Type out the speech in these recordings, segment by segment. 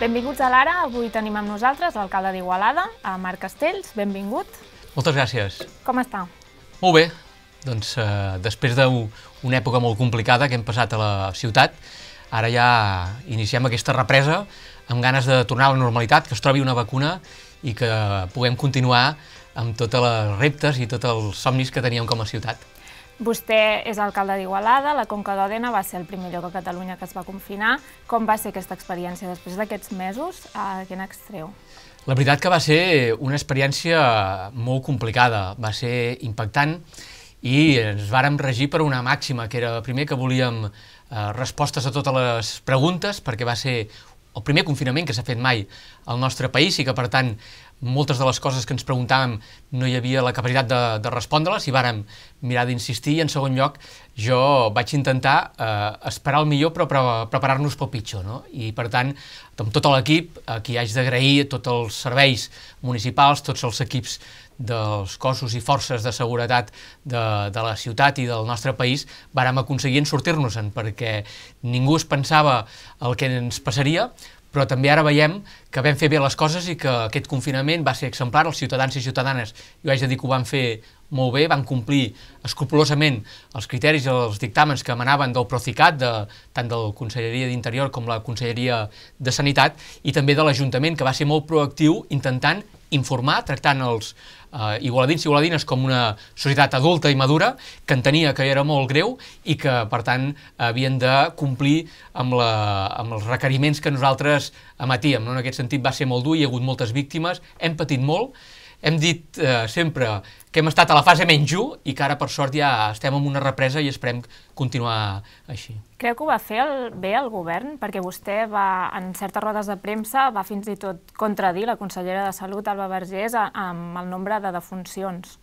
Benvinguts a l'Ara. Avui tenim amb nosaltres l'alcalde d'Igualada, a Marc Castells. Benvingut. Moltes gràcies. Com està? Molt bé. Doncs eh, després d'una època molt complicada que hem passat a la ciutat, ara ja iniciem aquesta represa amb ganes de tornar a la normalitat, que es trobi una vacuna i que puguem continuar amb tots els reptes i tots els somnis que teníem com a ciutat. Vostè és alcalde d'Igualada, la Conca d'Òdena va ser el primer lloc a Catalunya que es va confinar. Com va ser aquesta experiència després d'aquests mesos? A què n'extreu? La veritat que va ser una experiència molt complicada, va ser impactant i ens vàrem regir per una màxima, que era primer que volíem eh, respostes a totes les preguntes, perquè va ser el primer confinament que s'ha fet mai al nostre país i que, per tant, moltes de les coses que ens preguntàvem no hi havia la capacitat de, de respondre-les i vàrem mirar d'insistir i en segon lloc jo vaig intentar eh, esperar el millor però pre preparar-nos pel pitjor no? i per tant amb tot l'equip a qui haig d'agrair tots els serveis municipals, tots els equips dels cossos i forces de seguretat de, de la ciutat i del nostre país vàrem aconseguir sortir-nos-en perquè ningú es pensava el que ens passaria però també ara veiem que vam fer bé les coses i que aquest confinament va ser exemplar, els ciutadans i ciutadanes, jo haig de dir que ho van fer molt bé, van complir escrupulosament els criteris i els dictàmens que emanaven del Procicat, de, tant de la Conselleria d'Interior com la Conselleria de Sanitat, i també de l'Ajuntament, que va ser molt proactiu intentant informar, tractant els eh, igualadins i igualadines com una societat adulta i madura, que entenia que era molt greu i que, per tant, havien de complir amb, la, amb els requeriments que nosaltres emetíem. No? En aquest sentit va ser molt dur, hi ha hagut moltes víctimes, hem patit molt, hem dit eh, sempre que hem estat a la fase menys 1 i que ara, per sort, ja estem en una represa i esperem continuar així. Creu que ho va fer el, bé el govern? Perquè vostè va, en certes rodes de premsa, va fins i tot contradir la consellera de Salut, Alba Vergés, amb el nombre de defuncions.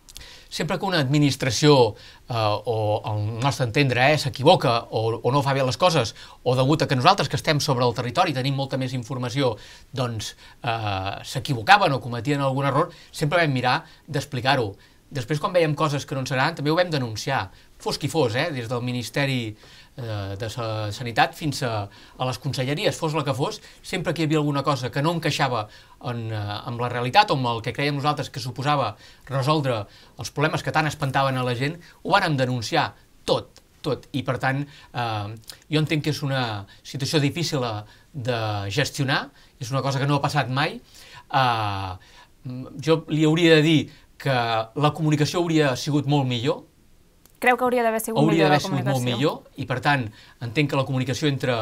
Sempre que una administració, eh, o al nostre entendre, eh, s'equivoca o, o no fa bé les coses, o degut a que nosaltres que estem sobre el territori tenim molta més informació, doncs eh, s'equivocaven o cometien algun error, sempre vam mirar d'explicar-ho. Després, quan veiem coses que no ens agraden, també ho vam denunciar, fos qui fos, eh, des del Ministeri eh, de Sanitat fins a, a les conselleries, fos la que fos, sempre que hi havia alguna cosa que no encaixava en, eh, amb la realitat o amb el que creiem nosaltres que suposava resoldre els problemes que tant espantaven a la gent, ho vàrem denunciar tot, tot. I per tant, eh, jo entenc que és una situació difícil de gestionar, és una cosa que no ha passat mai. Eh, jo li hauria de dir que la comunicació hauria sigut molt millor, Creu que hauria d'haver sigut hauria millor la comunicació? Hauria d'haver sigut molt millor i, per tant, entenc que la comunicació entre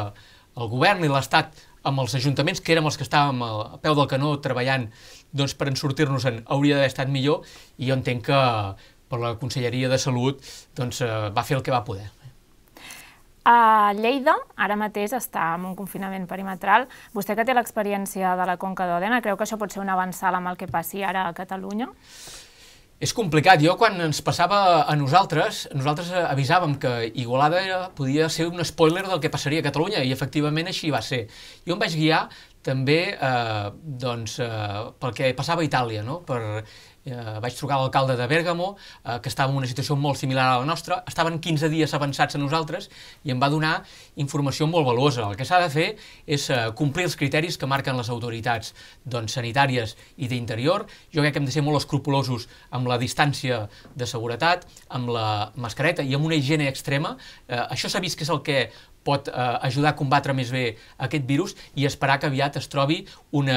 el govern i l'Estat amb els ajuntaments, que érem els que estàvem a peu del canó treballant doncs, per en sortir-nos-en, hauria d'haver estat millor i jo entenc que per la Conselleria de Salut doncs, eh, va fer el que va poder. A Lleida, ara mateix, està en un confinament perimetral. Vostè que té l'experiència de la Conca d'Òdena, creu que això pot ser un avançal amb el que passi ara a Catalunya? És complicat. Jo, quan ens passava a nosaltres, nosaltres avisàvem que Igualada podia ser un spoiler del que passaria a Catalunya, i efectivament així va ser. Jo em vaig guiar també eh, doncs, eh, pel que passava a Itàlia, no? per eh, vaig trucar a l'alcalde de Bèrgamo, eh, que estava en una situació molt similar a la nostra, estaven 15 dies avançats a nosaltres i em va donar informació molt valuosa. El que s'ha de fer és eh, complir els criteris que marquen les autoritats doncs, sanitàries i d'interior. Jo crec que hem de ser molt escrupulosos amb la distància de seguretat, amb la mascareta i amb una higiene extrema. Eh, això s'ha vist que és el que pot eh, ajudar a combatre més bé aquest virus i esperar que aviat es trobi un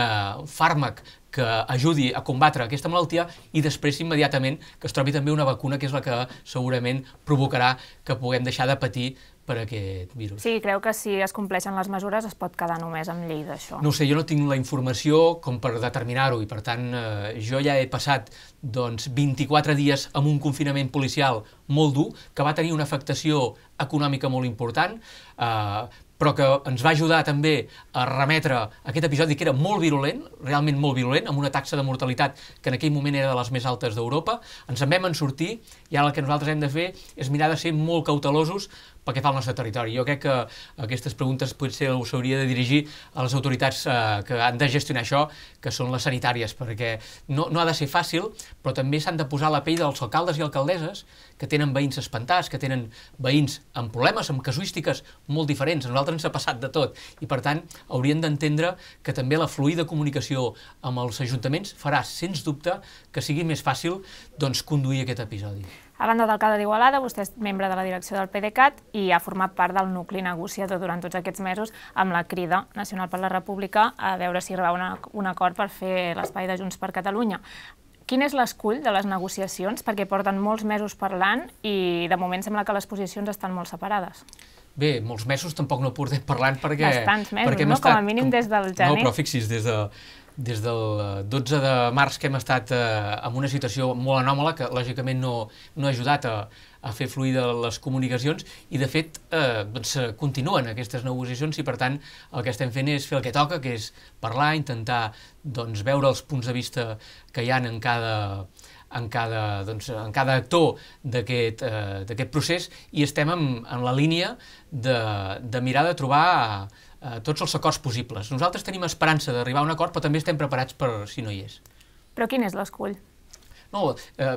fàrmac que ajudi a combatre aquesta malaltia i després immediatament que es trobi també una vacuna que és la que segurament provocarà que puguem deixar de patir per aquest virus. Sí, creu que si es compleixen les mesures es pot quedar només amb llei d'això. No sé, jo no tinc la informació com per determinar-ho i per tant eh, jo ja he passat doncs, 24 dies amb un confinament policial molt dur que va tenir una afectació econòmica molt important, eh, però que ens va ajudar també a remetre aquest episodi que era molt virulent, realment molt virulent, amb una taxa de mortalitat que en aquell moment era de les més altes d'Europa, ens en vam en sortir i ara el que nosaltres hem de fer és mirar de ser molt cautelosos pel que fa al nostre territori. Jo crec que aquestes preguntes potser s'hauria de dirigir a les autoritats eh, que han de gestionar això, que són les sanitàries, perquè no, no ha de ser fàcil, però també s'han de posar la pell dels alcaldes i alcaldesses que tenen veïns espantats, que tenen veïns amb problemes, amb casuístiques molt diferents. A nosaltres ens ha passat de tot i, per tant, haurien d'entendre que també la fluida comunicació amb els ajuntaments farà, sens dubte, que sigui més fàcil doncs, conduir aquest episodi. A banda d'alcalde d'Igualada, vostè és membre de la direcció del PDeCAT i ha format part del nucli negociador durant tots aquests mesos amb la Crida Nacional per la República a veure si arribava una, un acord per fer l'espai de Junts per Catalunya. Quin és l'escull de les negociacions? Perquè porten molts mesos parlant i de moment sembla que les posicions estan molt separades. Bé, molts mesos tampoc no portem parlant perquè... Bastants mesos, perquè no? Estat, com a mínim des del gener. No, però fixi's, des de, des del 12 de març que hem estat eh, en una situació molt anòmala, que lògicament no, no ha ajudat a, a fer fluida les comunicacions i de fet eh, doncs, continuen aquestes negociacions i per tant el que estem fent és fer el que toca, que és parlar, intentar doncs, veure els punts de vista que hi han en cada, en cada, doncs, en cada actor d'aquest eh, procés i estem en, en la línia de, de mirar de trobar eh, tots els acords possibles. Nosaltres tenim esperança d'arribar a un acord, però també estem preparats per si no hi és. Però quin és l'escull? No, eh,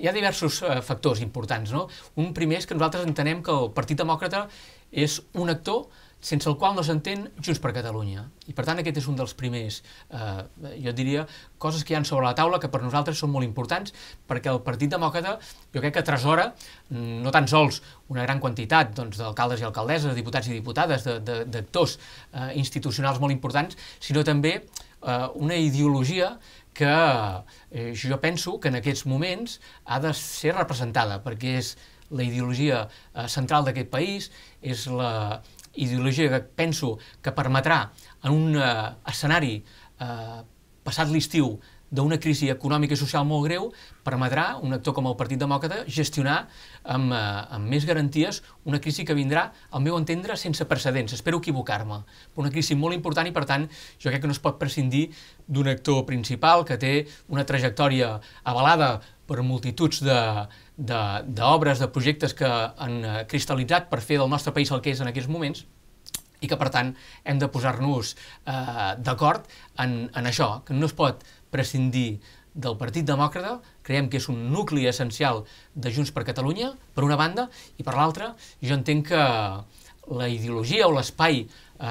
hi ha diversos eh, factors importants. No? Un primer és que nosaltres entenem que el Partit Demòcrata és un actor sense el qual no s'entén Junts per Catalunya. I per tant aquest és un dels primers, eh, jo diria, coses que hi ha sobre la taula que per nosaltres són molt importants perquè el Partit Demòcrata jo crec que tresora mm, no tan sols una gran quantitat doncs, d'alcaldes i alcaldesses, diputats i diputades, d'actors eh, institucionals molt importants, sinó també eh, una ideologia que eh, jo penso que en aquests moments ha de ser representada perquè és la ideologia eh, central d'aquest país, és la, ideologia que penso que permetrà en un uh, escenari uh, passat l'estiu d'una crisi econòmica i social molt greu, permetrà un actor com el Partit Demòcrata gestionar amb, uh, amb més garanties una crisi que vindrà, al meu entendre, sense precedents. Espero equivocar-me. Una crisi molt important i, per tant, jo crec que no es pot prescindir d'un actor principal que té una trajectòria avalada per multituds d'obres, de, de, de projectes que han eh, cristal·litzat per fer del nostre país el que és en aquests moments, i que, per tant, hem de posar-nos eh, d'acord en, en això, que no es pot prescindir del Partit Demòcrata, creiem que és un nucli essencial de Junts per Catalunya, per una banda, i per l'altra, jo entenc que la ideologia o l'espai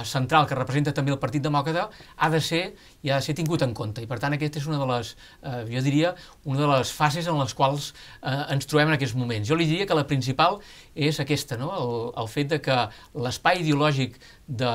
central que representa també el Partit Demòcrata ha de ser i ha de ser tingut en compte. I per tant aquesta és una de les, eh, jo diria, una de les fases en les quals eh, ens trobem en aquests moments. Jo li diria que la principal és aquesta, no? el, el fet de que l'espai ideològic de,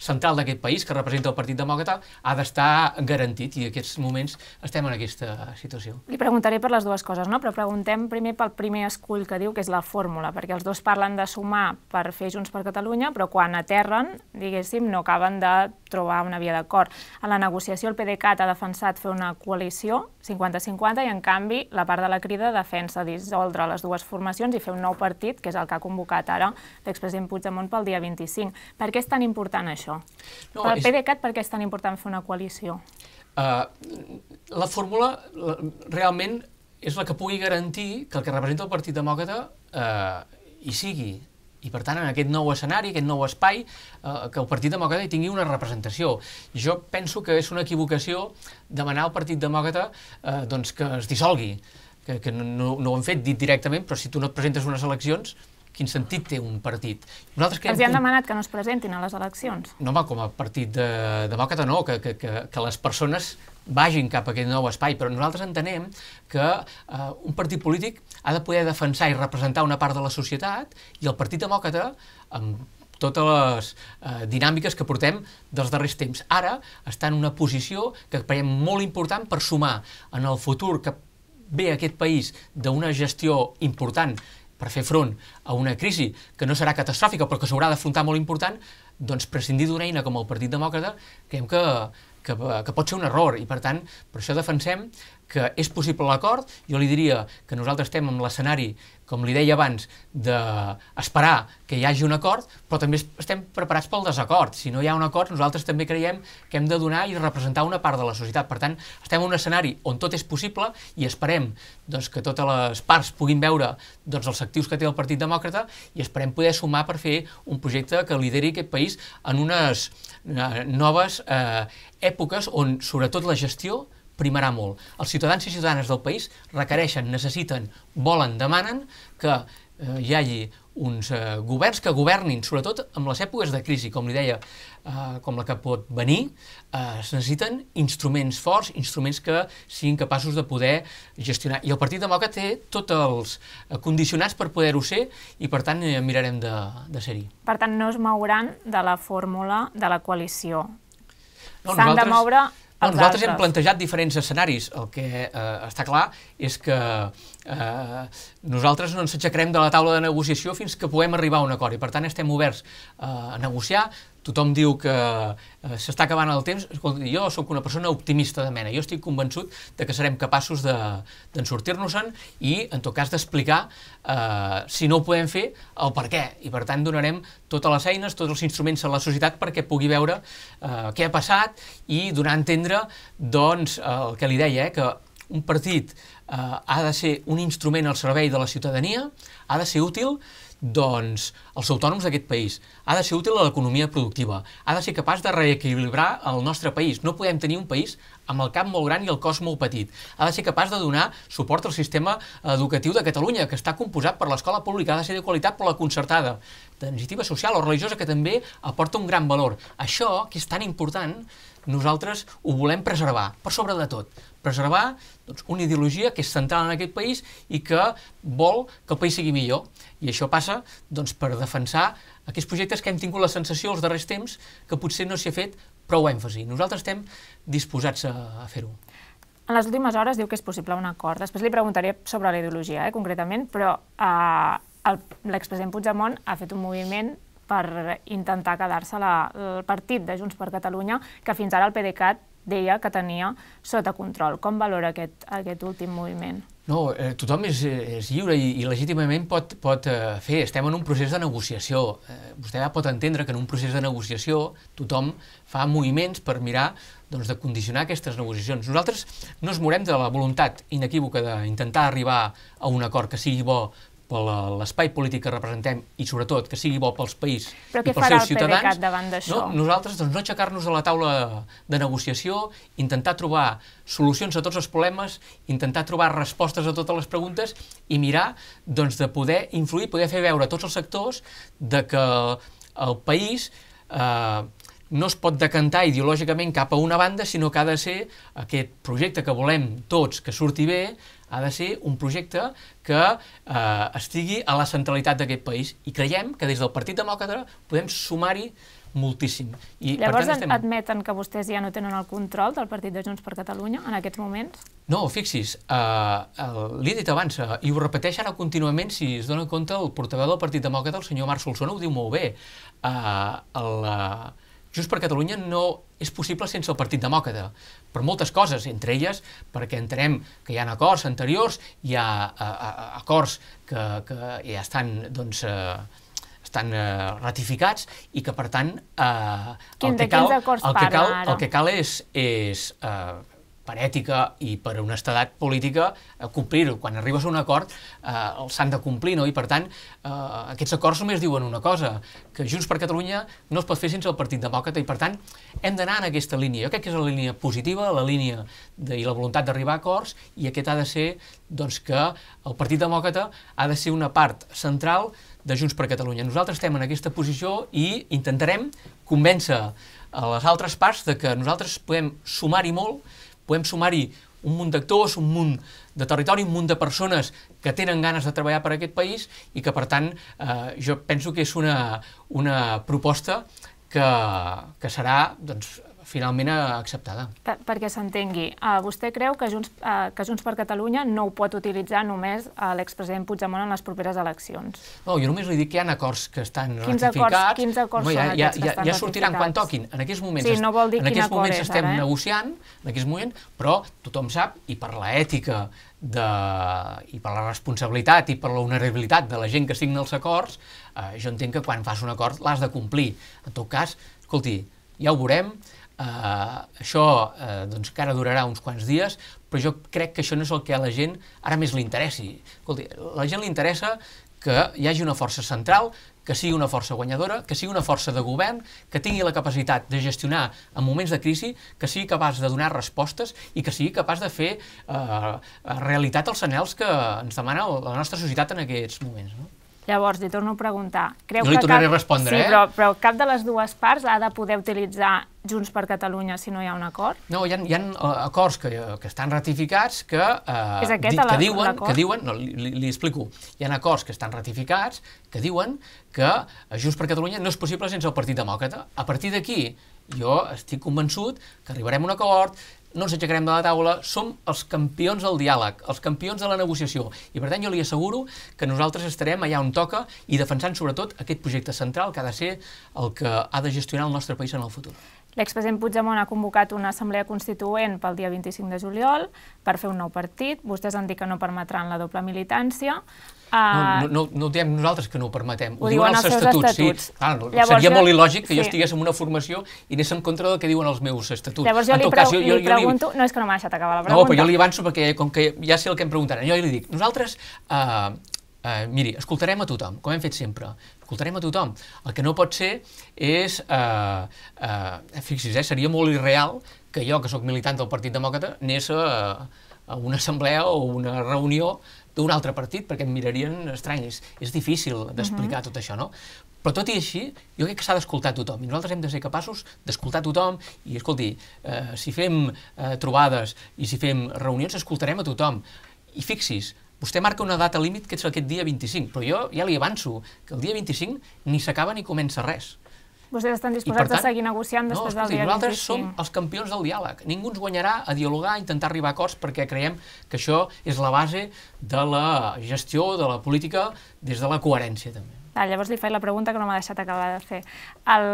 central d'aquest país, que representa el Partit Demòcrata, ha d'estar garantit i en aquests moments estem en aquesta situació. Li preguntaré per les dues coses, no? però preguntem primer pel primer escull que diu, que és la fórmula, perquè els dos parlen de sumar per fer Junts per Catalunya, però quan aterren, diguéssim, no acaben de trobar una via d'acord. En la negociació el PDeCAT ha defensat fer una coalició 50-50 i en canvi la part de la crida defensa dissoldre les dues formacions i fer un nou partit, que és el que ha convocat ara l'expresident Puigdemont pel dia 25. Per què és tan important això? No, per és... PDeCAT, per què és tan important fer una coalició? Uh, la fórmula la, realment és la que pugui garantir que el que representa el Partit Demòcrata uh, hi sigui. I, per tant, en aquest nou escenari, aquest nou espai, eh, que el Partit Demòcrata hi tingui una representació. Jo penso que és una equivocació demanar al Partit Demòcrata eh, doncs que es dissolgui, que, que no, no, ho han fet dit directament, però si tu no et presentes unes eleccions, quin sentit té un partit? Nosaltres Els hi han demanat que no es presentin a les eleccions. No, home, com a partit de, demòcrata no, que, que, que, que les persones vagin cap a aquest nou espai, però nosaltres entenem que eh, un partit polític ha de poder defensar i representar una part de la societat i el Partit Demòcrata, amb totes les eh, dinàmiques que portem dels darrers temps. Ara està en una posició que creiem molt important per sumar en el futur que ve aquest país d'una gestió important per fer front a una crisi que no serà catastròfica però que s'haurà d'afrontar molt important, doncs prescindir d'una eina com el Partit Demòcrata creiem que, que, que pot ser un error i per tant per això defensem que és possible l'acord, jo li diria que nosaltres estem en l'escenari, com li deia abans, d'esperar que hi hagi un acord, però també estem preparats pel desacord. Si no hi ha un acord, nosaltres també creiem que hem de donar i representar una part de la societat. Per tant, estem en un escenari on tot és possible i esperem doncs, que totes les parts puguin veure doncs, els actius que té el Partit Demòcrata i esperem poder sumar per fer un projecte que lideri aquest país en unes eh, noves eh, èpoques on, sobretot, la gestió primarà molt. Els ciutadans i ciutadanes del país requereixen, necessiten, volen, demanen que eh, hi hagi uns eh, governs que governin, sobretot en les èpoques de crisi, com li deia, eh, com la que pot venir, eh, es necessiten instruments forts, instruments que siguin capaços de poder gestionar. I el Partit Demòcrata té tots els eh, condicionats per poder-ho ser i, per tant, eh, mirarem de, de ser-hi. Per tant, no es mouran de la fórmula de la coalició. No, S'han de moure no, nosaltres altres. hem plantejat diferents escenaris. El que eh, està clar és que eh, nosaltres no ens aixecarem de la taula de negociació fins que puguem arribar a un acord i per tant estem oberts eh, a negociar, tothom diu que eh, s'està acabant el temps, escolta, jo sóc una persona optimista de mena, jo estic convençut de que serem capaços de, de sortir-nos-en i, en tot cas, d'explicar eh, si no ho podem fer, el per què. I, per tant, donarem totes les eines, tots els instruments a la societat perquè pugui veure eh, què ha passat i donar a entendre, doncs, el que li deia, eh, que un partit eh, ha de ser un instrument al servei de la ciutadania, ha de ser útil doncs, als autònoms d'aquest país. Ha de ser útil a l'economia productiva. Ha de ser capaç de reequilibrar el nostre país. No podem tenir un país amb el cap molt gran i el cos molt petit. Ha de ser capaç de donar suport al sistema educatiu de Catalunya, que està composat per l'escola pública, ha de ser de qualitat per la concertada, d'iniciativa social o religiosa, que també aporta un gran valor. Això, que és tan important, nosaltres ho volem preservar, per sobre de tot. Preservar doncs, una ideologia que és central en aquest país i que vol que el país sigui millor. I això passa doncs, per defensar aquests projectes que hem tingut la sensació els darrers temps que potser no s'hi ha fet prou èmfasi. Nosaltres estem disposats a, a fer-ho. En les últimes hores diu que és possible un acord. Després li preguntaré sobre la ideologia, eh, concretament, però eh, l'expresident Puigdemont ha fet un moviment per intentar quedar-se el partit de Junts per Catalunya, que fins ara el PDeCAT deia que tenia sota control. Com valora aquest, aquest últim moviment? No, eh, tothom és, és lliure i, i legítimament pot, pot eh, fer. Estem en un procés de negociació. Eh, vostè ja pot entendre que en un procés de negociació tothom fa moviments per mirar doncs, de condicionar aquestes negociacions. Nosaltres no es morem de la voluntat inequívoca d'intentar arribar a un acord que sigui bo per l'espai polític que representem i sobretot que sigui bo pels país Però i pels seus ciutadans. No, nosaltres doncs, no aixecar-nos a la taula de negociació, intentar trobar solucions a tots els problemes, intentar trobar respostes a totes les preguntes i mirar doncs, de poder influir, poder fer veure a tots els sectors de que el país eh, no es pot decantar ideològicament cap a una banda, sinó que ha de ser aquest projecte que volem tots que surti bé, ha de ser un projecte que eh, estigui a la centralitat d'aquest país. I creiem que des del Partit Demòcrata podem sumar-hi moltíssim. I, Llavors per tant, estem... admeten que vostès ja no tenen el control del partit de Junts per Catalunya en aquests moments? No, fixis, eh, l'he dit abans, uh, i ho repeteix ara contínuament, si es dona compte, el portaveu del Partit Demòcrata, el senyor Marc Solsona, ho diu molt bé. Uh, el, uh, Junts per Catalunya no és possible sense el Partit Demòcrata, per moltes coses, entre elles perquè entenem que hi ha acords anteriors, hi ha a, a, acords que, que ja estan, doncs, eh, estan eh, ratificats i que, per tant, eh, el, que cal, el, que cal, el que cal és, és eh, per ètica i per honestedat política, eh, complir-ho. Quan arribes a un acord, eh, els s'han de complir, no? I per tant, eh, aquests acords només diuen una cosa, que Junts per Catalunya no es pot fer sense el Partit Demòcrata i per tant hem d'anar en aquesta línia. Jo crec que és la línia positiva, la línia de, i la voluntat d'arribar a acords i aquest ha de ser doncs, que el Partit Demòcrata ha de ser una part central de Junts per Catalunya. Nosaltres estem en aquesta posició i intentarem convèncer a les altres parts de que nosaltres podem sumar-hi molt podem sumar-hi un munt d'actors, un munt de territori, un munt de persones que tenen ganes de treballar per aquest país i que, per tant, eh, jo penso que és una, una proposta que, que serà doncs, finalment acceptada. Per, perquè s'entengui, uh, vostè creu que Junts, uh, que Junts per Catalunya no ho pot utilitzar només uh, l'expresident Puigdemont en les properes eleccions? No, jo només li dic que hi ha acords que estan quins ratificats. Acords, quins acords no, ja, són ja, aquests que ja, estan ja sortiran quan toquin. En aquests moments, Sí, no vol dir en aquests moments és, estem ara, eh? negociant, en aquest moment, però tothom sap, i per l'ètica de, i per la responsabilitat i per la honorabilitat de la gent que signa els acords, eh, jo entenc que quan fas un acord l'has de complir. En tot cas, escolti, ja ho veurem, eh, això eh, doncs, encara durarà uns quants dies, però jo crec que això no és el que a la gent ara més li interessi. Escolti, la gent li interessa que hi hagi una força central, que sigui una força guanyadora, que sigui una força de govern, que tingui la capacitat de gestionar en moments de crisi, que sigui capaç de donar respostes i que sigui capaç de fer eh, realitat els anels que ens demana la nostra societat en aquests moments. No? Llavors, li torno a preguntar. Creu No li que tornaré cap... a respondre, sí, eh? Però, però cap de les dues parts ha de poder utilitzar Junts per Catalunya si no hi ha un acord? No, hi ha, hi ha uh, acords que, que estan ratificats que, uh, És aquest di, que, diuen, que diuen, no, li, li, li explico, hi ha acords que estan ratificats que diuen que uh, Junts per Catalunya no és possible sense el Partit Demòcrata. A partir d'aquí, jo estic convençut que arribarem a un acord, no ens aixecarem de la taula, som els campions del diàleg, els campions de la negociació, i per tant jo li asseguro que nosaltres estarem allà on toca i defensant sobretot aquest projecte central que ha de ser el que ha de gestionar el nostre país en el futur. L'expresident Puigdemont ha convocat una assemblea constituent pel dia 25 de juliol per fer un nou partit. Vostès han dit que no permetran la doble militància. No, no, no, no ho diem nosaltres que no ho permetem, ho, Ho diuen diuen els els estatuts. estatuts. Sí, clar, no, Llavors seria jo- molt il·lògic que jo sí. estigués en una formació i anés en contra del que diuen els meus estatuts. Llavors jo en li, cas, jo, li jo, jo pregunto... No, és que no m'ha deixat acabar la No, pregunta. però jo li avanço perquè com que ja sé el que em preguntaran. Jo li dic, nosaltres, uh, uh, miri, escoltarem a tothom, com hem fet sempre. Escoltarem a tothom. El que no pot ser és, uh, uh, fixi's, eh, seria molt irreal que jo, que sóc militant del Partit Demòcrata, anés a, a una assemblea o una reunió d'un altre partit, perquè em mirarien estrany. És, és difícil d'explicar uh -huh. tot això, no? Però tot i així, jo crec que s'ha d'escoltar tothom, i nosaltres hem de ser capaços d'escoltar tothom, i escolti, eh, si fem eh, trobades i si fem reunions, escoltarem a tothom. I fixis, vostè marca una data límit que és aquest dia 25, però jo ja li avanço que el dia 25 ni s'acaba ni comença res. Vostès estan disposats a seguir negociant no, després escolti, del dia nosaltres 25? som els campions del diàleg. Ningú ens guanyarà a dialogar, a intentar arribar a acords, perquè creiem que això és la base de la gestió de la política des de la coherència, també. Ah, llavors li faig la pregunta que no m'ha deixat acabar de fer. El,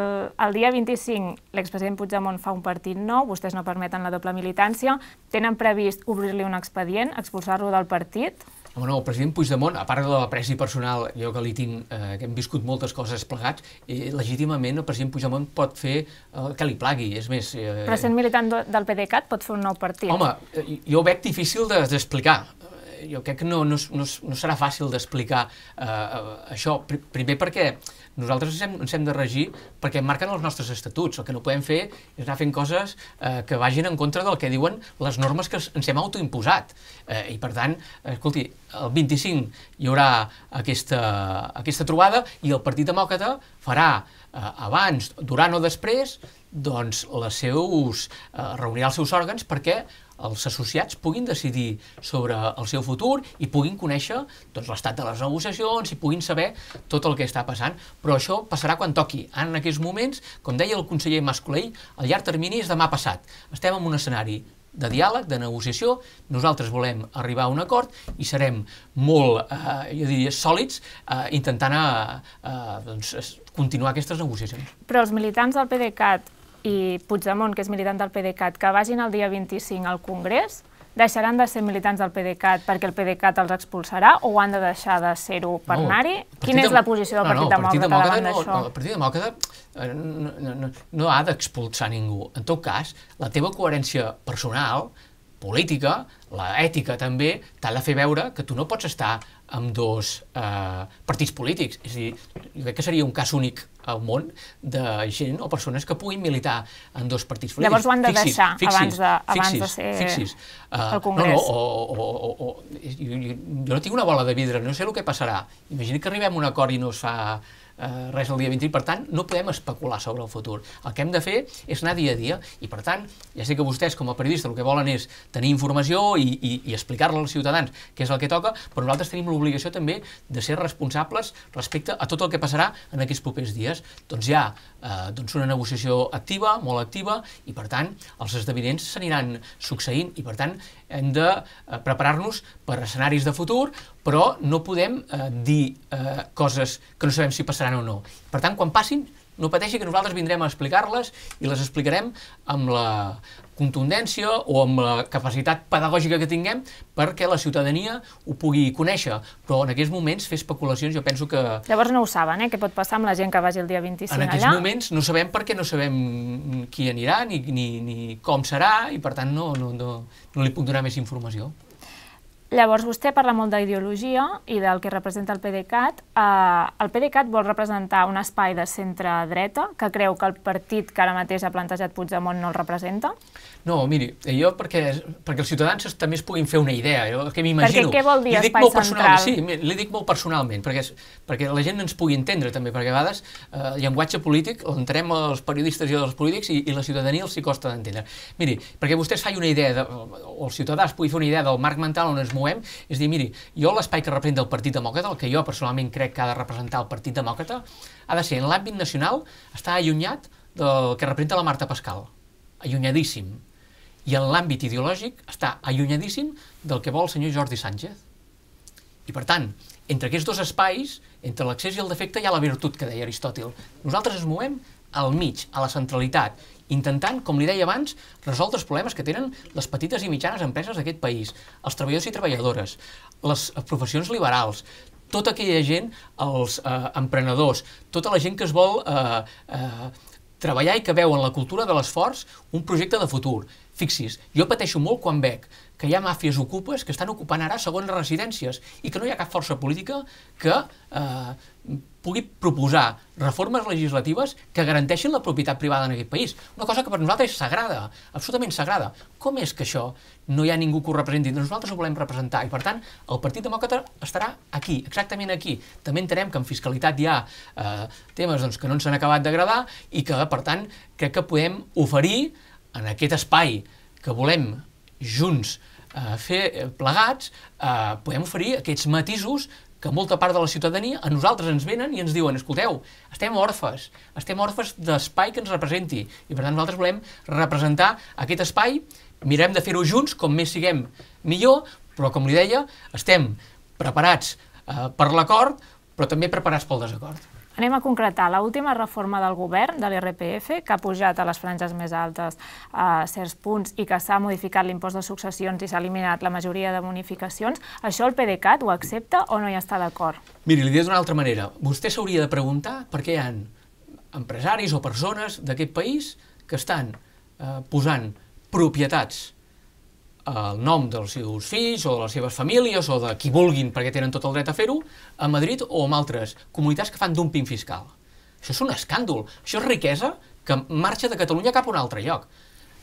el dia 25 l'expresident Puigdemont fa un partit nou, vostès no permeten la doble militància, tenen previst obrir-li un expedient, expulsar-lo del partit? Home, no, el president Puigdemont, a part de l'apreci personal, jo que li tinc, eh, que hem viscut moltes coses plegats, eh, legítimament el president Puigdemont pot fer el que li plagui, és més... Eh, Però sent militant del PDeCAT pot fer un nou partit? Home, eh, jo ho veig difícil de- d'explicar. Eh, jo crec que no, no, no, no serà fàcil d'explicar eh, eh, això. Pr primer perquè nosaltres ens hem, ens hem de regir perquè marquen els nostres estatuts. El que no podem fer és anar fent coses eh, que vagin en contra del que diuen les normes que ens hem autoimposat. Eh, I per tant, eh, escolti, el 25 hi haurà aquesta, aquesta trobada i el Partit Demòcrata farà eh, abans, durant o després, doncs les seus, eh, reunirà els seus òrgans perquè els associats puguin decidir sobre el seu futur i puguin conèixer doncs, l'estat de les negociacions i puguin saber tot el que està passant. Però això passarà quan toqui. En aquells moments, com deia el conseller Mascolell, el llarg termini és demà passat. Estem en un escenari de diàleg, de negociació, nosaltres volem arribar a un acord i serem molt, eh, jo diria, sòlids eh, intentant eh, eh, doncs, continuar aquestes negociacions. Però els militants del PDeCAT i Puigdemont, que és militant del PDeCAT, que vagin el dia 25 al Congrés, deixaran de ser militants del PDeCAT perquè el PDeCAT els expulsarà o han de deixar de ser-ho per No, anar-hi? Quina és la posició del no, no, Partit el Partit Demòcrata davant no, d'això? no, el Partit Demòcrata eh, no, no, no, no ha d'expulsar ningú. En tot cas, la teva coherència personal, política, la ètica també, t'ha de fer veure que tu no pots estar amb dos eh, partits polítics. És a dir, jo crec que seria un cas únic al món de gent o persones que puguin militar en dos partits polítics. Llavors ho han de Fixis, deixar fixis, abans de- abans de fixis, ser fixis. Uh, al Congrés. No, no, o, o, o, o, jo, jo, jo no tinc una bola de vidre, no sé el que passarà. Imagina que arribem a un acord i no es fa eh, res el dia 20, per tant, no podem especular sobre el futur. El que hem de fer és anar dia a dia, i per tant, ja sé que vostès, com a periodistes, el que volen és tenir informació i, i, i explicar-la als ciutadans què és el que toca, però nosaltres tenim l'obligació també de ser responsables respecte a tot el que passarà en aquests propers dies. Doncs hi ha eh, doncs una negociació activa, molt activa, i per tant els esdeveniments s'aniran succeint i per tant hem de eh, preparar-nos per escenaris de futur, però no podem eh, dir eh, coses que no sabem si passaran o no. Per tant, quan passin, no pateixi que nosaltres vindrem a explicar-les i les explicarem amb la contundència o amb la capacitat pedagògica que tinguem perquè la ciutadania ho pugui conèixer. Però en aquests moments fer especulacions jo penso que... Llavors no ho saben, eh? Què pot passar amb la gent que vagi el dia 25 allà? En aquests allà? moments no sabem perquè no sabem qui anirà ni, ni, ni com serà i per tant no, no, no, no li puc donar més informació. Llavors, vostè parla molt d'ideologia i del que representa el PDeCAT. Uh, el PDeCAT vol representar un espai de centre-dreta que creu que el partit que ara mateix ha plantejat Puigdemont no el representa? No, miri, jo perquè, perquè els ciutadans també es puguin fer una idea, jo que m'imagino. Perquè què vol dir espai central? Sí, li dic molt personalment, perquè, perquè la gent ens pugui entendre també, perquè a vegades eh, el llenguatge polític l'entenem els periodistes i els polítics i, i la ciutadania els hi costa d'entendre. Miri, perquè vostè es faci una idea, de, o el ciutadà es pugui fer una idea del marc mental on ens movem, és dir, miri, jo l'espai que representa el Partit Demòcrata, el que jo personalment crec que ha de representar el Partit Demòcrata, ha de ser en l'àmbit nacional, està allunyat del que representa la Marta Pascal, allunyadíssim i en l'àmbit ideològic està allunyadíssim del que vol el senyor Jordi Sánchez. I per tant, entre aquests dos espais, entre l'accés i el defecte, hi ha la virtut que deia Aristòtil. Nosaltres ens movem al mig, a la centralitat, intentant, com li deia abans, resoldre els problemes que tenen les petites i mitjanes empreses d'aquest país, els treballadors i treballadores, les professions liberals, tota aquella gent, els eh, emprenedors, tota la gent que es vol eh, eh, treballar i que veu en la cultura de l'esforç un projecte de futur. Fixis, jo pateixo molt quan veig que hi ha màfies ocupes que estan ocupant ara segones residències i que no hi ha cap força política que eh, pugui proposar reformes legislatives que garanteixin la propietat privada en aquest país. Una cosa que per nosaltres és sagrada, absolutament sagrada. Com és que això no hi ha ningú que ho representi? Doncs nosaltres ho volem representar i, per tant, el Partit Demòcrata estarà aquí, exactament aquí. També entenem que en fiscalitat hi ha eh, temes doncs, que no ens han acabat d'agradar i que, per tant, crec que podem oferir en aquest espai que volem junts eh, fer eh, plegats, eh, podem oferir aquests matisos que molta part de la ciutadania a nosaltres ens venen i ens diuen, escolteu, estem orfes, estem orfes d'espai que ens representi, i per tant nosaltres volem representar aquest espai, mirem de fer-ho junts, com més siguem millor, però com li deia, estem preparats eh, per l'acord, però també preparats pel desacord. Anem a concretar la última reforma del govern de l'IRPF, que ha pujat a les franges més altes a certs punts i que s'ha modificat l'impost de successions i s'ha eliminat la majoria de bonificacions. Això el PDeCAT ho accepta o no hi està d'acord? Miri, li diré d'una altra manera. Vostè s'hauria de preguntar per què hi ha empresaris o persones d'aquest país que estan eh, posant propietats el nom dels seus fills o de les seves famílies o de qui vulguin perquè tenen tot el dret a fer-ho a Madrid o en altres comunitats que fan dumping fiscal. Això és un escàndol. Això és riquesa que marxa de Catalunya cap a un altre lloc.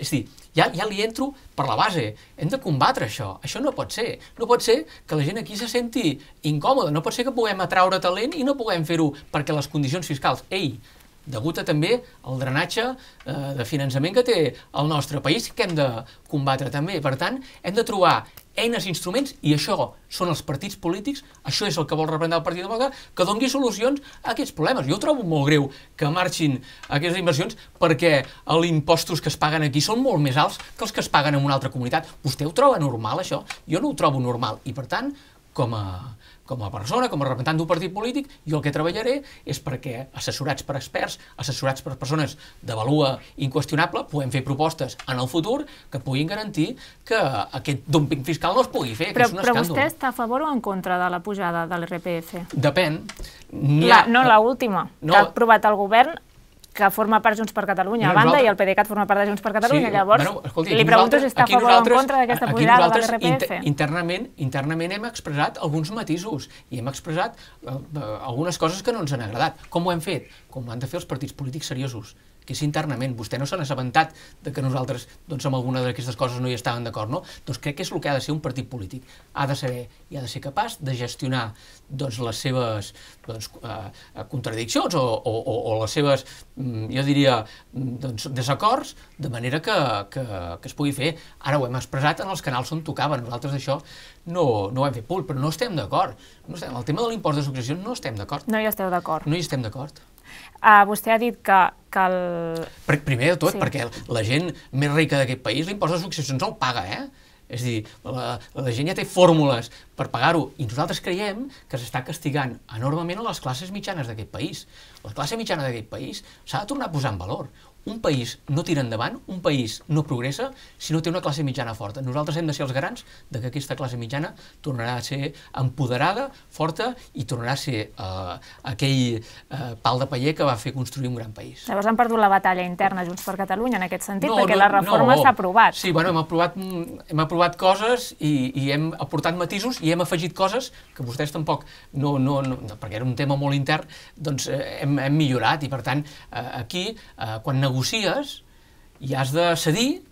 És dir, ja, ja li entro per la base. Hem de combatre això. Això no pot ser. No pot ser que la gent aquí se senti incòmoda. No pot ser que puguem atraure talent i no puguem fer-ho perquè les condicions fiscals... Ei, degut a també al drenatge eh, de finançament que té el nostre país que hem de combatre també. Per tant, hem de trobar eines, instruments, i això són els partits polítics, això és el que vol representar el Partit Demòcrata, que doni solucions a aquests problemes. Jo trobo molt greu que marxin aquestes inversions perquè els impostos que es paguen aquí són molt més alts que els que es paguen en una altra comunitat. Vostè ho troba normal, això? Jo no ho trobo normal. I, per tant, com a, com a persona, com a representant d'un partit polític, jo el que treballaré és perquè, assessorats per experts, assessorats per persones de valua inqüestionable, puguem fer propostes en el futur que puguin garantir que aquest dumping fiscal no es pugui fer, però, que és un però escàndol. Però vostè està a favor o en contra de la pujada de l'RPF? Depèn. La, no, la última, no, que ha aprovat el govern que forma part Junts per Catalunya, a banda, i el PDeCAT forma part de Junts per Catalunya. Sí, Llavors, bueno, escolti, li pregunto si està a favor o en contra d'aquesta pujada de l'RPF. Inter, internament, internament hem expressat alguns matisos i hem expressat uh, algunes coses que no ens han agradat. Com ho hem fet? Com ho han de fer els partits polítics seriosos que és internament. Vostè no s'ha assabentat de que nosaltres doncs, amb alguna d'aquestes coses no hi estàvem d'acord, no? Doncs crec que és el que ha de ser un partit polític. Ha de saber i ha de ser capaç de gestionar doncs, les seves doncs, eh, contradiccions o, o, o, o les seves, mm, jo diria, mm, doncs, desacords, de manera que, que, que es pugui fer. Ara ho hem expressat en els canals on tocava. Nosaltres això no, no ho hem fet públic, però no estem d'acord. No estem, el tema de l'impost de successions no estem d'acord. No hi esteu d'acord. No hi estem d'acord. Uh, vostè ha dit que, que el... Primer de tot, sí. perquè la gent més rica d'aquest país l'impost de successions el paga, eh? És a dir, la, la gent ja té fórmules per pagar-ho i nosaltres creiem que s'està castigant enormement a les classes mitjanes d'aquest país. La classe mitjana d'aquest país s'ha de tornar a posar en valor un país no tira endavant, un país no progressa si no té una classe mitjana forta. Nosaltres hem de ser els garants de que aquesta classe mitjana tornarà a ser empoderada, forta i tornarà a ser uh, aquell uh, pal de paller que va fer construir un gran país. Llavors han perdut la batalla interna Junts per Catalunya en aquest sentit, no, perquè no, la reforma s'ha no. aprovat. Sí, bueno, hem aprovat, hem aprovat coses i, i hem aportat matisos i hem afegit coses que vostès tampoc, no, no, no, perquè era un tema molt intern, doncs eh, hem, hem millorat i per tant eh, aquí, eh, quan negocies i has de cedir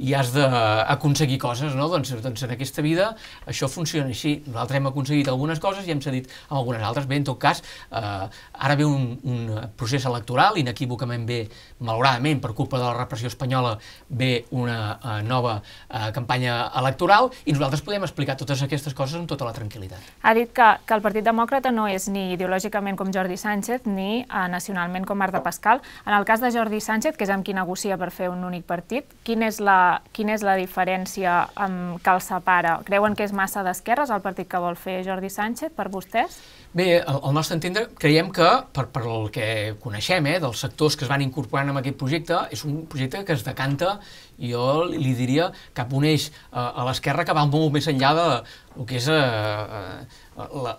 i has d'aconseguir coses, no? Doncs, doncs en aquesta vida això funciona així. Nosaltres hem aconseguit algunes coses i hem cedit amb algunes altres. Bé, en tot cas, eh, ara ve un, un procés electoral, inequívocament bé, malauradament, per culpa de la repressió espanyola, ve una uh, nova uh, campanya electoral i nosaltres podem explicar totes aquestes coses amb tota la tranquil·litat. Ha dit que, que el Partit Demòcrata no és ni ideològicament com Jordi Sánchez ni uh, nacionalment com Marta Pascal. En el cas de Jordi Sánchez, que és amb qui negocia per fer un únic partit, quin és la quina és la diferència um, que el separa? Creuen que és massa d'esquerres el partit que vol fer Jordi Sánchez, per vostès? Bé, al, nostre entendre, creiem que, per, per el que coneixem, eh, dels sectors que es van incorporant en aquest projecte, és un projecte que es decanta, jo li diria, cap un eix eh, a l'esquerra que va molt més enllà de el que és eh, eh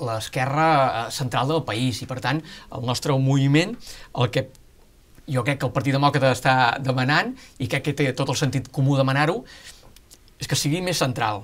l'esquerra central del país. I, per tant, el nostre moviment, el que jo crec que el Partit Demòcrata està demanant, i crec que té tot el sentit comú demanar-ho, és que sigui més central.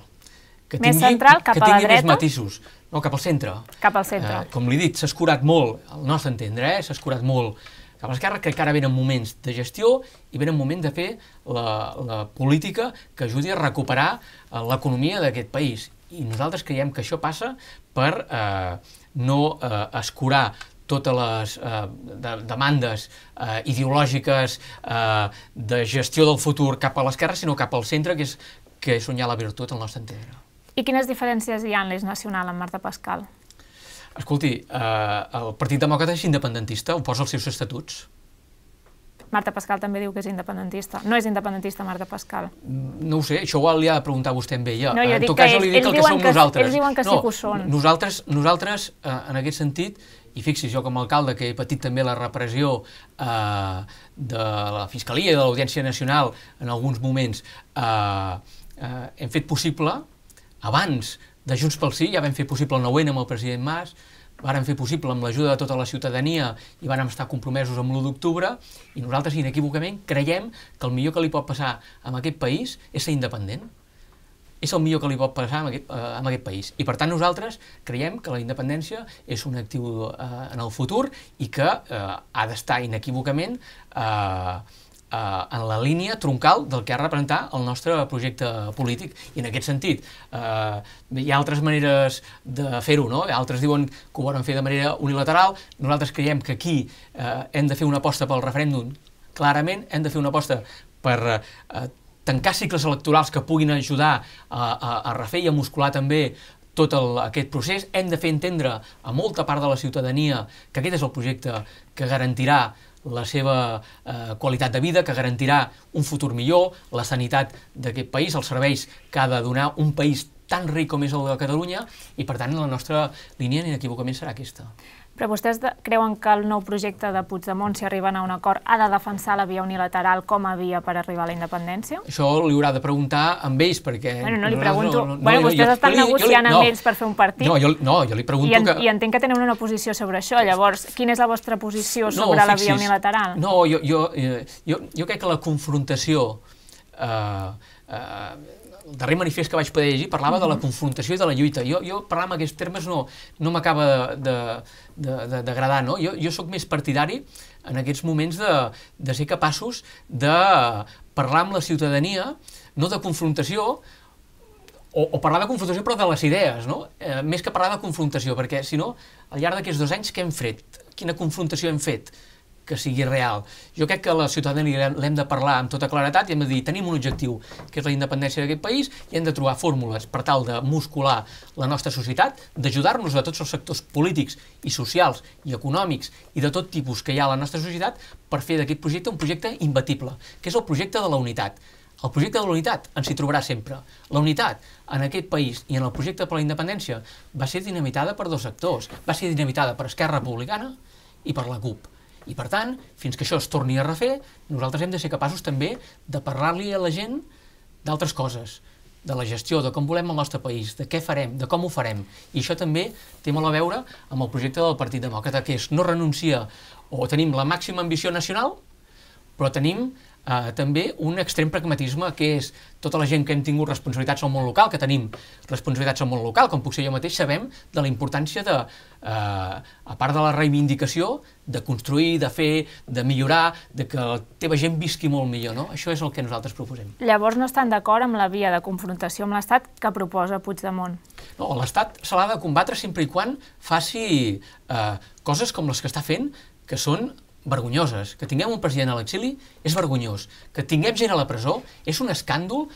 Que més tingui, central, cap que a la dreta? més matisos. No, cap al centre. Cap al centre. Eh, com li he dit, s'ha escurat molt, al nostre entendre, eh, s'ha escurat molt cap a l'esquerra, que ara venen moments de gestió i venen moment de fer la, la política que ajudi a recuperar eh, l'economia d'aquest país. I nosaltres creiem que això passa per eh, no eh, escurar totes les eh, de, demandes eh, ideològiques eh, de gestió del futur cap a l'esquerra, sinó cap al centre, que és, que és on hi ha la virtut al nostre entendre. I quines diferències hi ha en l'eix nacional amb Marta Pascal? Escolti, eh, el Partit Demòcrata és independentista, ho posa als seus estatuts. Marta Pascal també diu que és independentista. No és independentista Marta Pascal. No ho sé, això ho li ha de preguntar vostè amb ella. No, jo en dic que cas, ells, ells, diuen que, que ells diuen que no, sí que ho són. Nosaltres, nosaltres eh, en aquest sentit, i fixi's, jo com a alcalde que he patit també la repressió eh, de la Fiscalia i de l'Audiència Nacional en alguns moments, eh, eh, hem fet possible, abans de Junts pel Sí, ja vam fer possible el 9 amb el president Mas, varen fer possible amb l'ajuda de tota la ciutadania i vàrem estar compromesos amb l'1 d'octubre i nosaltres inequívocament creiem que el millor que li pot passar a aquest país és ser independent és el millor que li pot passar en aquest, eh, en aquest país. I per tant nosaltres creiem que la independència és un actiu eh, en el futur i que eh, ha d'estar inequívocament eh, eh, en la línia troncal del que ha de representar el nostre projecte polític. I en aquest sentit, eh, hi ha altres maneres de fer-ho, no? Altres diuen que ho volen fer de manera unilateral. Nosaltres creiem que aquí eh, hem de fer una aposta pel referèndum. Clarament hem de fer una aposta per eh, tancar cicles electorals que puguin ajudar a, a, a refer i a muscular també tot el, aquest procés. Hem de fer entendre a molta part de la ciutadania que aquest és el projecte que garantirà la seva eh, qualitat de vida, que garantirà un futur millor, la sanitat d'aquest país, els serveis que ha de donar un país tan ric com és el de Catalunya, i per tant la nostra línia inequívocament serà aquesta. Però vostès creuen que el nou projecte de Puigdemont, si arriben a un acord, ha de defensar la via unilateral com a via per arribar a la independència? Això li haurà de preguntar amb ells, perquè... Bueno, no li pregunto... No, no, bueno, no, vostès jo, estan jo, negociant jo, jo, amb ells per fer un partit. No, jo, no, jo li pregunto I, en, que... I entenc que tenen una posició sobre això. Llavors, quina és la vostra posició sobre no, la via unilateral? No, jo, jo, eh, jo, jo crec que la confrontació... Eh, eh, el darrer manifest que vaig poder llegir parlava uh -huh. de la confrontació i de la lluita. Jo, jo parlar en aquests termes no, no m'acaba d'agradar, no? Jo, jo sóc més partidari en aquests moments de, de ser capaços de parlar amb la ciutadania, no de confrontació, o, o parlar de confrontació però de les idees, no? Eh, més que parlar de confrontació, perquè si no, al llarg d'aquests dos anys què hem fet? Quina confrontació hem fet? Que sigui real. Jo crec que la ciutadania l'hem de parlar amb tota claretat i hem de dir, tenim un objectiu, que és la independència d'aquest país, i hem de trobar fórmules per tal de muscular la nostra societat, d'ajudar-nos a tots els sectors polítics i socials i econòmics i de tot tipus que hi ha a la nostra societat per fer d'aquest projecte un projecte imbatible, que és el projecte de la unitat. El projecte de la unitat ens hi trobarà sempre. La unitat en aquest país i en el projecte per la independència va ser dinamitada per dos sectors. Va ser dinamitada per Esquerra Republicana i per la CUP i per tant, fins que això es torni a refer, nosaltres hem de ser capaços també de parlar-li a la gent d'altres coses, de la gestió, de com volem el nostre país, de què farem, de com ho farem. I això també té molt a veure amb el projecte del Partit Demòcrata, que és no renuncia o tenim la màxima ambició nacional, però tenim eh, també un extrem pragmatisme que és tota la gent que hem tingut responsabilitats al món local, que tenim responsabilitats al món local, com puc ser jo mateix, sabem de la importància de, eh, a part de la reivindicació, de construir, de fer, de millorar, de que la teva gent visqui molt millor, no? Això és el que nosaltres proposem. Llavors no estan d'acord amb la via de confrontació amb l'Estat que proposa Puigdemont? No, l'Estat se l'ha de combatre sempre i quan faci eh, coses com les que està fent, que són vergonyoses. Que tinguem un president a l'exili és vergonyós. Que tinguem gent a la presó és un escàndol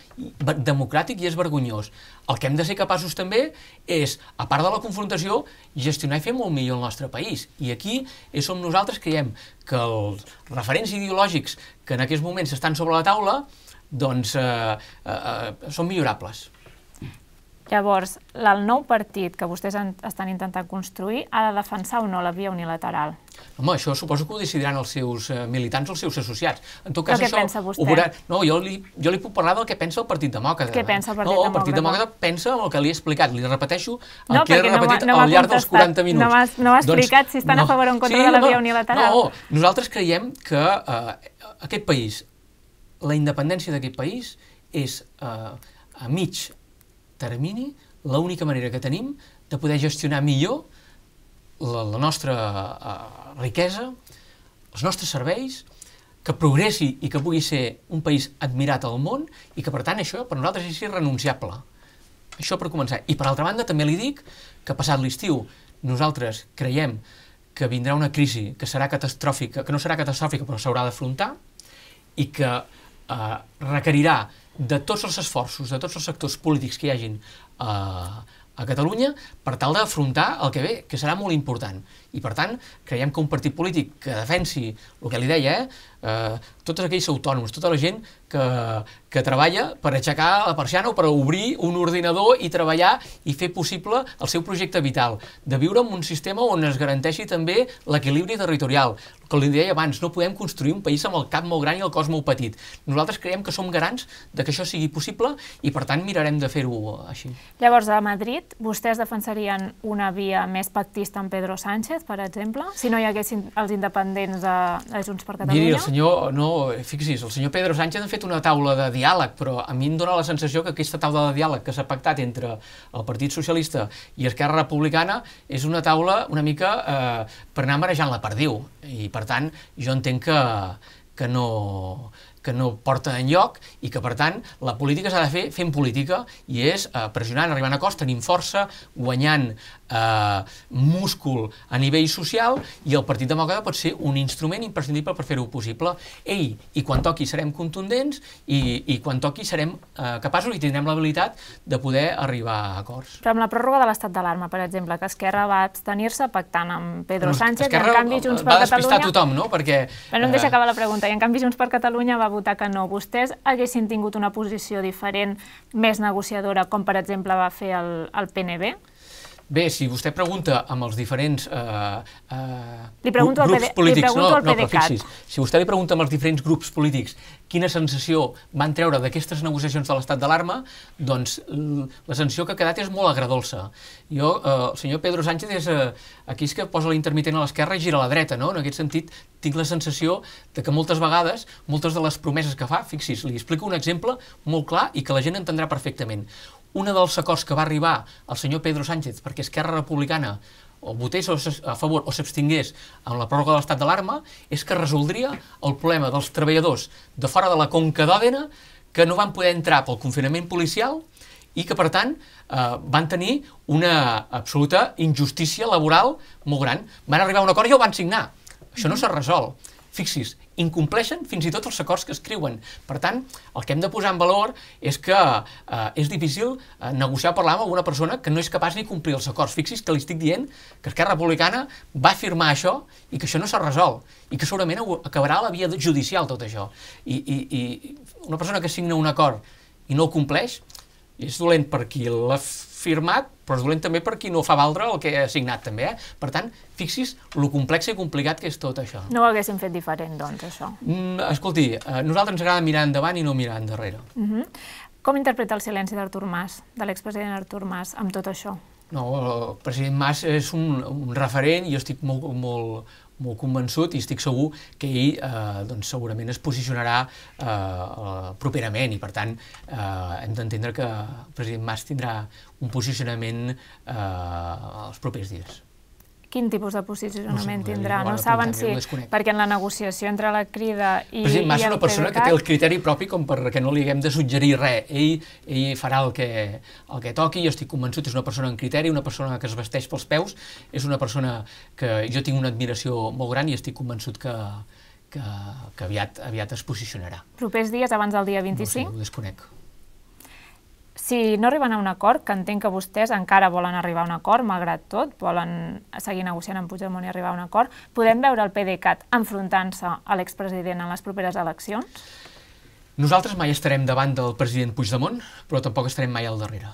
democràtic i és vergonyós. El que hem de ser capaços també és, a part de la confrontació, gestionar i fer molt millor el nostre país. I aquí és on nosaltres creiem que els referents ideològics que en aquests moments estan sobre la taula doncs eh, eh, eh són millorables. Llavors, el nou partit que vostès estan intentant construir ha de defensar o no la via unilateral? Home, això suposo que ho decidiran els seus eh, militants o els seus associats. En tot cas, Però què això, pensa vostè? Veurà... No, jo li, jo li puc parlar del que pensa el Partit Demòcrata. Què pensa el Partit no, Demòcrata? No, el Partit Demòcrata pensa el que li he explicat. Li repeteixo el no, que he repetit no al llarg dels 40 minuts. No m'ha no doncs, explicat si estan no, a favor o en contra sí, de la via unilateral. No, nosaltres creiem que uh, aquest país, la independència d'aquest país és uh, a mig termini l'única manera que tenim de poder gestionar millor la, la nostra uh, riquesa, els nostres serveis, que progressi i que pugui ser un país admirat al món i que, per tant, això per nosaltres és irrenunciable. Això per començar. I, per altra banda, també li dic que passat l'estiu nosaltres creiem que vindrà una crisi que serà catastròfica, que no serà catastròfica però s'haurà d'afrontar i que eh, requerirà de tots els esforços, de tots els sectors polítics que hi hagin a, a Catalunya per tal d'afrontar el que ve, que serà molt important. I, per tant, creiem que un partit polític que defensi el que li deia, eh, eh, tots aquells autònoms, tota la gent que, que treballa per aixecar la persiana o per obrir un ordinador i treballar i fer possible el seu projecte vital, de viure en un sistema on es garanteixi també l'equilibri territorial. Que li deia abans, no podem construir un país amb el cap molt gran i el cos molt petit. Nosaltres creiem que som garants de que això sigui possible i, per tant, mirarem de fer-ho així. Llavors, a Madrid, vostès defensarien una via més pactista amb Pedro Sánchez, per exemple, si no hi haguessin els independents de, de Junts per Catalunya? Miri, el senyor, no, fixi's, el senyor Pedro Sánchez ha fet una taula de diàleg, però a mi em dóna la sensació que aquesta taula de diàleg que s'ha pactat entre el Partit Socialista i Esquerra Republicana és una taula una mica eh, per anar marejant la perdiu. I, per tant, jo entenc que, que no, que no porta en lloc i que, per tant, la política s'ha de fer fent política i és eh, pressionant, arribant a cost, tenint força, guanyant múscul a nivell social i el Partit Demòcrata pot ser un instrument imprescindible per fer-ho possible. Ei, i quan toqui serem contundents i, i quan toqui serem eh, capaços i tindrem l'habilitat de poder arribar a acords. Però amb la pròrroga de l'estat d'alarma, per exemple, que Esquerra va abstenir-se pactant amb Pedro Sánchez Esquerra i en canvi Junts per Catalunya... va despistar tothom, no? Perquè... Però no em deixa acabar la pregunta. I en canvi Junts per Catalunya va votar que no. Vostès haguessin tingut una posició diferent, més negociadora, com per exemple va fer el, el PNB? Bé, si vostè pregunta amb els diferents eh, eh, li pregunto grups PD, polítics... Li no, no, però fixis, si vostè li pregunta amb els diferents grups polítics quina sensació van treure d'aquestes negociacions de l'estat d'alarma, doncs la sensació que ha quedat és molt agradolça. Jo, eh, el senyor Pedro Sánchez és eh, aquí és que posa l'intermitent a l'esquerra i gira a la dreta, no? En aquest sentit, tinc la sensació de que moltes vegades, moltes de les promeses que fa, fixis, li explico un exemple molt clar i que la gent entendrà perfectament una dels acords que va arribar el senyor Pedro Sánchez perquè Esquerra Republicana o votés a favor o s'abstingués amb la pròrroga de l'estat d'alarma és que resoldria el problema dels treballadors de fora de la Conca d'Òdena que no van poder entrar pel confinament policial i que, per tant, eh, van tenir una absoluta injustícia laboral molt gran. Van arribar a un acord i el van signar. Això no s'ha resolt. Fixis, incompleixen fins i tot els acords que escriuen. Per tant, el que hem de posar en valor és que eh, és difícil eh, negociar o parlar amb alguna persona que no és capaç ni complir els acords. Fixis que li estic dient que Esquerra Republicana va afirmar això i que això no s'ha resolt i que segurament acabarà la via judicial tot això. I, i, I una persona que signa un acord i no el compleix, és dolent per qui l'ha firmat, però és dolent també per qui no fa valdre el que ha signat també. Eh? Per tant, fixis lo complex i complicat que és tot això. No ho haguéssim fet diferent, doncs, això. Mm, escolti, a nosaltres ens agrada mirar endavant i no mirar endarrere. Uh mhm. -huh. Com interpreta el silenci d'Artur Mas, de l'expresident Artur Mas, amb tot això? No, el president Mas és un, un referent i jo estic molt, molt, molt convençut i estic segur que ell eh, doncs segurament es posicionarà eh, eh, properament i per tant eh, hem d'entendre que el president Mas tindrà un posicionament eh, els propers dies quin tipus de posicionament no sé, tindrà. No saben si... Perquè en la negociació entre la crida i, President Mas és una persona PDeCAT... que té el criteri propi com perquè no li haguem de suggerir res. Ell, ell farà el que, el que toqui, jo estic convençut, és una persona en criteri, una persona que es vesteix pels peus, és una persona que jo tinc una admiració molt gran i estic convençut que, que, que aviat, aviat es posicionarà. Propers dies abans del dia 25? No sé, ho desconec si no arriben a un acord, que entenc que vostès encara volen arribar a un acord, malgrat tot, volen seguir negociant amb Puigdemont i arribar a un acord, podem veure el PDeCAT enfrontant-se a l'expresident en les properes eleccions? Nosaltres mai estarem davant del president Puigdemont, però tampoc estarem mai al darrere.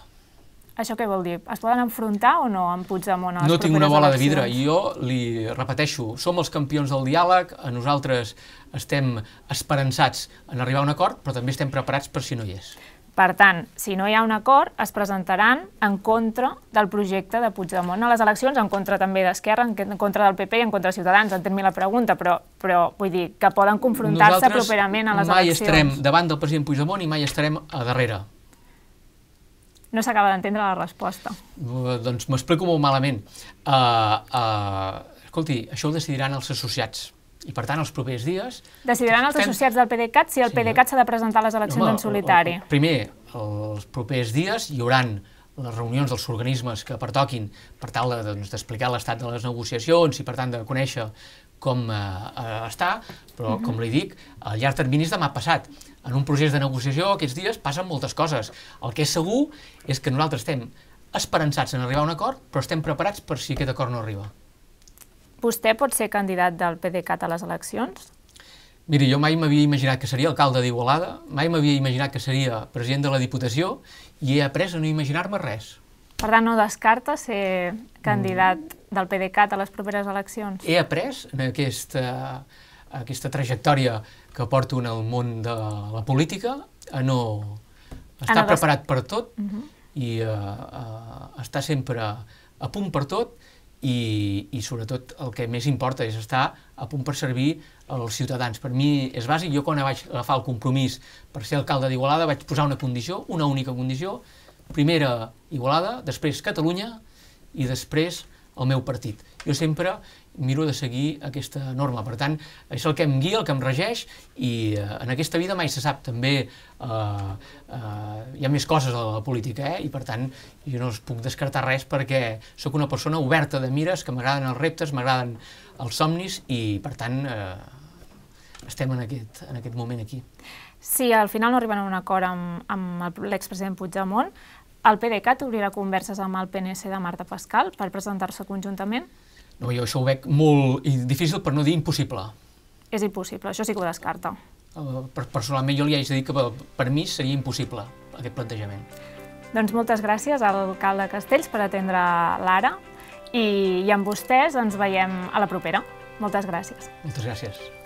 Això què vol dir? Es poden enfrontar o no amb Puigdemont a les no tinc una bola eleccions? de vidre. Jo li repeteixo, som els campions del diàleg, a nosaltres estem esperançats en arribar a un acord, però també estem preparats per si no hi és. Per tant, si no hi ha un acord, es presentaran en contra del projecte de Puigdemont a les eleccions, en contra també d'Esquerra, en contra del PP i en contra de Ciutadans, entenc-me la pregunta, però, però vull dir que poden confrontar-se properament a les mai eleccions. mai estarem davant del president Puigdemont i mai estarem a darrere. No s'acaba d'entendre la resposta. Uh, doncs m'explico molt malament. Uh, uh, escolti, això ho decidiran els associats i per tant els propers dies... Decidiran els associats del PDeCAT si el sí, PDeCAT s'ha de presentar a les eleccions no, en solitari. El, el, primer, els propers dies hi hauran les reunions dels organismes que pertoquin per tal d'explicar doncs, l'estat de les negociacions i per tant de conèixer com eh, eh, està, però uh -huh. com li dic, a llarg termini és demà passat. En un procés de negociació aquests dies passen moltes coses. El que és segur és que nosaltres estem esperançats en arribar a un acord, però estem preparats per si aquest acord no arriba. Vostè pot ser candidat del PDeCAT a les eleccions? Miri, jo mai m'havia imaginat que seria alcalde d'Igualada, mai m'havia imaginat que seria president de la Diputació i he après a no imaginar-me res. Per tant, no descarta ser candidat mm. del PDeCAT a les properes eleccions? He après en aquesta, aquesta trajectòria que porto en el món de la política a no estar no preparat per tot uh mhm. -huh. i a, a, a estar sempre a punt per tot i, i sobretot el que més importa és estar a punt per servir als ciutadans. Per mi és bàsic, jo quan vaig agafar el compromís per ser alcalde d'Igualada vaig posar una condició, una única condició, primera Igualada, després Catalunya i després el meu partit. Jo sempre miro de seguir aquesta norma. Per tant, és el que em guia, el que em regeix, i eh, en aquesta vida mai se sap. També eh, eh, hi ha més coses a la política, eh? i per tant jo no es puc descartar res perquè sóc una persona oberta de mires, que m'agraden els reptes, m'agraden els somnis, i per tant eh, estem en aquest, en aquest moment aquí. Si al final no arriben a un acord amb, amb l'expresident Puigdemont, el PDeCAT obrirà converses amb el PNC de Marta Pascal per presentar-se conjuntament? No, jo això ho veig molt difícil, per no dir impossible. És impossible, això sí que ho descarta. Uh, personalment jo li haig de dir que per, mi seria impossible aquest plantejament. Doncs moltes gràcies al alcalde Castells per atendre l'ara i, i amb vostès ens veiem a la propera. Moltes gràcies. Moltes gràcies.